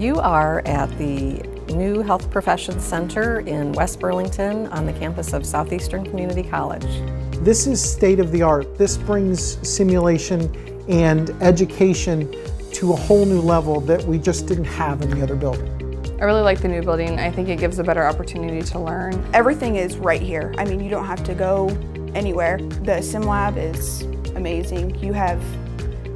You are at the new Health Professions Center in West Burlington on the campus of Southeastern Community College. This is state of the art. This brings simulation and education to a whole new level that we just didn't have in the other building. I really like the new building. I think it gives a better opportunity to learn. Everything is right here. I mean, you don't have to go anywhere. The sim lab is amazing. You have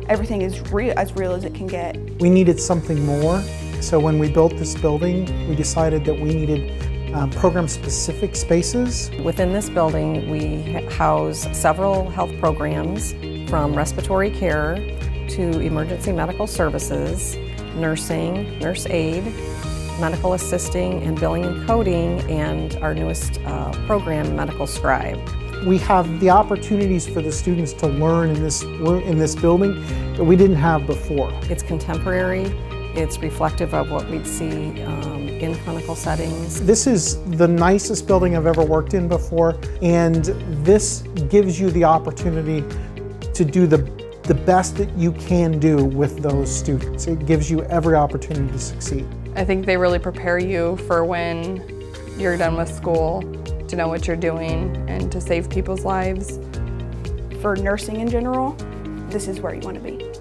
everything is real, as real as it can get. We needed something more so when we built this building, we decided that we needed um, program-specific spaces. Within this building, we house several health programs from respiratory care to emergency medical services, nursing, nurse aide, medical assisting and billing and coding, and our newest uh, program, Medical Scribe. We have the opportunities for the students to learn in this, in this building that we didn't have before. It's contemporary, it's reflective of what we'd see um, in clinical settings. This is the nicest building I've ever worked in before, and this gives you the opportunity to do the, the best that you can do with those students. It gives you every opportunity to succeed. I think they really prepare you for when you're done with school, to know what you're doing and to save people's lives. For nursing in general, this is where you want to be.